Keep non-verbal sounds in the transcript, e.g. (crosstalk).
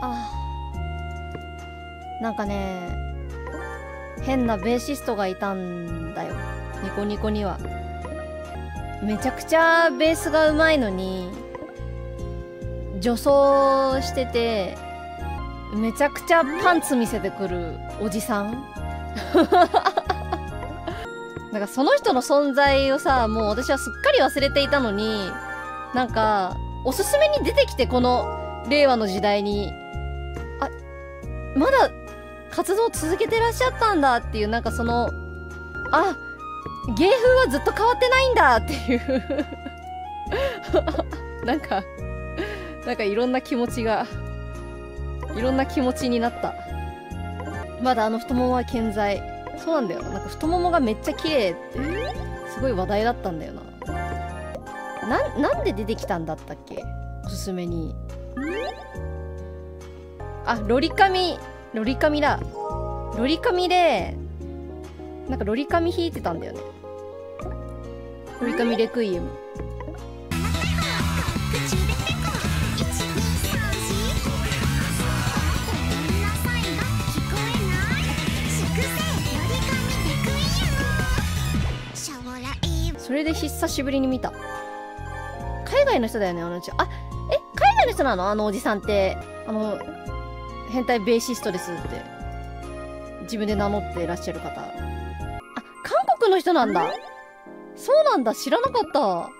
あ。なんかね変なベーシストがいたんだよ。ニコニコには。めちゃくちゃベースがうまいのに女装しててめちゃくちゃパンツ見せてくるおじさん。(laughs) なんかその人の存在をさもう私はすっかり忘れていたのになんかおすすめに出てきてこの令和の時代にまだ活動続けてらっしゃったんだっていうなんかそのあ芸風はずっと変わってないんだ (laughs) っていう。(laughs) なんかなんかいろんな気持ちがいろんな気持ちになった。まだあの太ももは健在。そうなんだよ。なんか太ももがめっちゃ綺麗ってすごい話題だったんだよな。ななんで出てきたんだったっけ？おすすめに。あロリカミロリカミだ。ロリカミでなんかロリカミ弾いてたんだよね。ロリカミレクイエム。それで久しぶりに見た。海外の人だよねあのうち。あえ海外の人なの？あのおじさんって。あの変態ベーシストですって自分で名乗ってらっしゃる方。あ韓国の人なんだ。そうなんだ知らなかった。